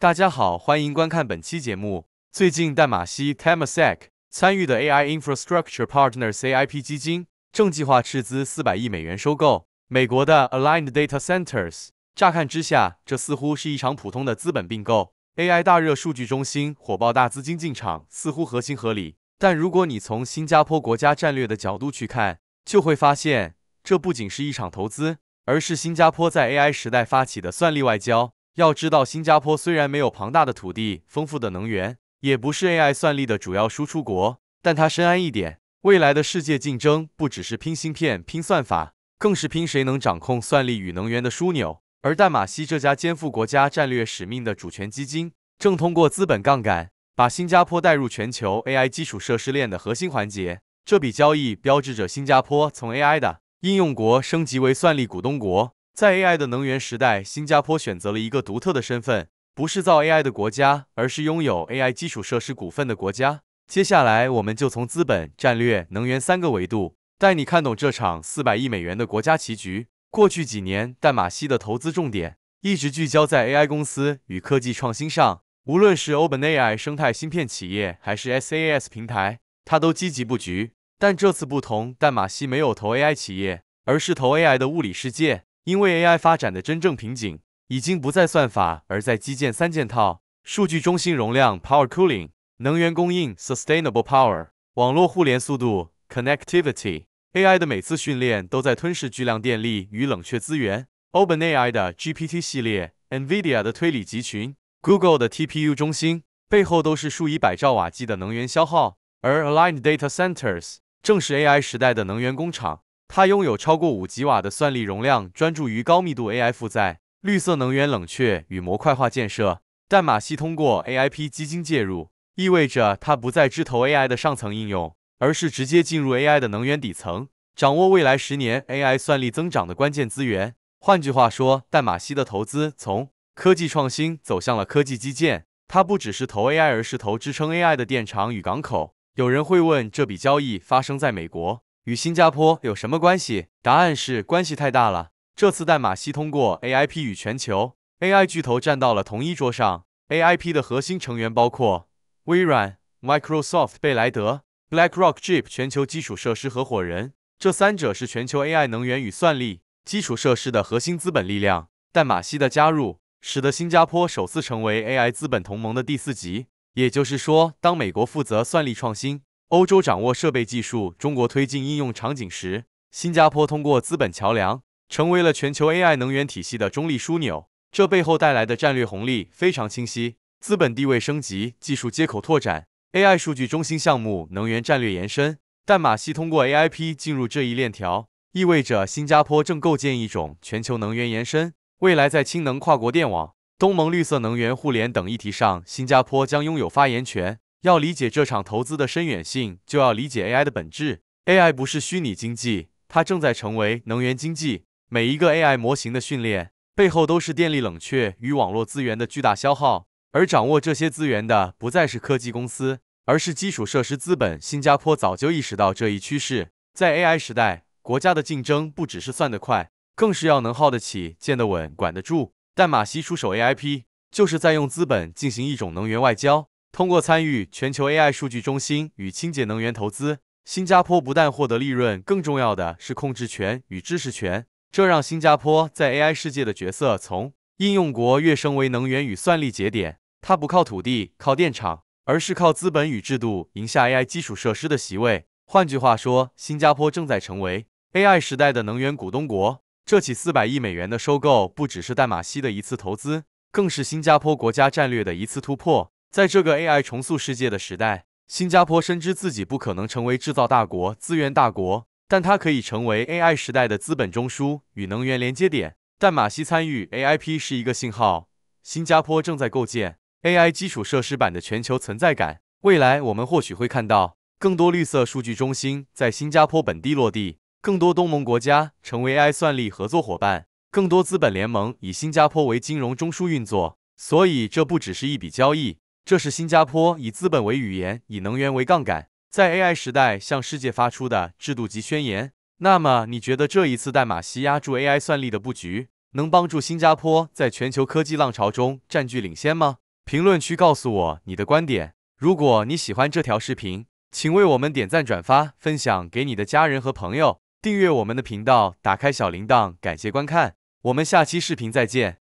大家好，欢迎观看本期节目。最近，淡马锡 Temasek 参与的 AI Infrastructure Partners AIP 基金正计划斥资四百亿美元收购美国的 Aligned Data Centers。乍看之下，这似乎是一场普通的资本并购。AI 大热，数据中心火爆，大资金进场，似乎合情合理。但如果你从新加坡国家战略的角度去看，就会发现，这不仅是一场投资，而是新加坡在 AI 时代发起的算力外交。要知道，新加坡虽然没有庞大的土地、丰富的能源，也不是 AI 算力的主要输出国，但它深谙一点：未来的世界竞争不只是拼芯片、拼算法，更是拼谁能掌控算力与能源的枢纽。而淡马锡这家肩负国家战略使命的主权基金，正通过资本杠杆，把新加坡带入全球 AI 基础设施链的核心环节。这笔交易标志着新加坡从 AI 的应用国升级为算力股东国。在 AI 的能源时代，新加坡选择了一个独特的身份，不是造 AI 的国家，而是拥有 AI 基础设施股份的国家。接下来，我们就从资本、战略、能源三个维度，带你看懂这场四百亿美元的国家棋局。过去几年，淡马锡的投资重点一直聚焦在 AI 公司与科技创新上，无论是 OpenAI 生态芯片企业，还是 SaaS 平台，它都积极布局。但这次不同，淡马锡没有投 AI 企业，而是投 AI 的物理世界。因为 AI 发展的真正瓶颈已经不在算法，而在基建三件套：数据中心容量 （Power Cooling）、能源供应 （Sustainable Power）、网络互联速度 （Connectivity）。AI 的每次训练都在吞噬巨量电力与冷却资源。OpenAI 的 GPT 系列、NVIDIA 的推理集群、Google 的 TPU 中心背后都是数以百兆瓦计的能源消耗，而 Aligned Data Centers 正是 AI 时代的能源工厂。它拥有超过五吉瓦的算力容量，专注于高密度 AI 负载、绿色能源冷却与模块化建设。淡马锡通过 AIP 基金介入，意味着它不再只投 AI 的上层应用，而是直接进入 AI 的能源底层，掌握未来十年 AI 算力增长的关键资源。换句话说，淡马锡的投资从科技创新走向了科技基建。它不只是投 AI，而是投支撑 AI 的电厂与港口。有人会问，这笔交易发生在美国？与新加坡有什么关系？答案是关系太大了。这次淡马锡通过 AIP 与全球 AI 巨头站到了同一桌上。AIP 的核心成员包括微软、Microsoft、贝莱德、BlackRock、Jeep 全球基础设施合伙人。这三者是全球 AI 能源与算力基础设施的核心资本力量。淡马锡的加入，使得新加坡首次成为 AI 资本同盟的第四级。也就是说，当美国负责算力创新，欧洲掌握设备技术，中国推进应用场景时，新加坡通过资本桥梁，成为了全球 AI 能源体系的中立枢纽。这背后带来的战略红利非常清晰：资本地位升级、技术接口拓展、AI 数据中心项目、能源战略延伸。但马锡通过 AIP 进入这一链条，意味着新加坡正构建一种全球能源延伸。未来在氢能跨国电网、东盟绿色能源互联等议题上，新加坡将拥有发言权。要理解这场投资的深远性，就要理解 AI 的本质。AI 不是虚拟经济，它正在成为能源经济。每一个 AI 模型的训练背后，都是电力冷却与网络资源的巨大消耗。而掌握这些资源的，不再是科技公司，而是基础设施资本。新加坡早就意识到这一趋势。在 AI 时代，国家的竞争不只是算得快，更是要能耗得起、建得稳、管得住。但马西出手 AIP，就是在用资本进行一种能源外交。通过参与全球 AI 数据中心与清洁能源投资，新加坡不但获得利润，更重要的是控制权与知识权。这让新加坡在 AI 世界的角色从应用国跃升为能源与算力节点。它不靠土地、靠电厂，而是靠资本与制度赢下 AI 基础设施的席位。换句话说，新加坡正在成为 AI 时代的能源股东国。这起四百亿美元的收购，不只是淡马锡的一次投资，更是新加坡国家战略的一次突破。在这个 AI 重塑世界的时代，新加坡深知自己不可能成为制造大国、资源大国，但它可以成为 AI 时代的资本中枢与能源连接点。淡马锡参与 AIP 是一个信号，新加坡正在构建 AI 基础设施版的全球存在感。未来我们或许会看到更多绿色数据中心在新加坡本地落地，更多东盟国家成为 AI 算力合作伙伴，更多资本联盟以新加坡为金融中枢运作。所以，这不只是一笔交易。这是新加坡以资本为语言，以能源为杠杆，在 AI 时代向世界发出的制度级宣言。那么，你觉得这一次淡马锡压住 AI 算力的布局，能帮助新加坡在全球科技浪潮中占据领先吗？评论区告诉我你的观点。如果你喜欢这条视频，请为我们点赞、转发、分享给你的家人和朋友，订阅我们的频道，打开小铃铛。感谢观看，我们下期视频再见。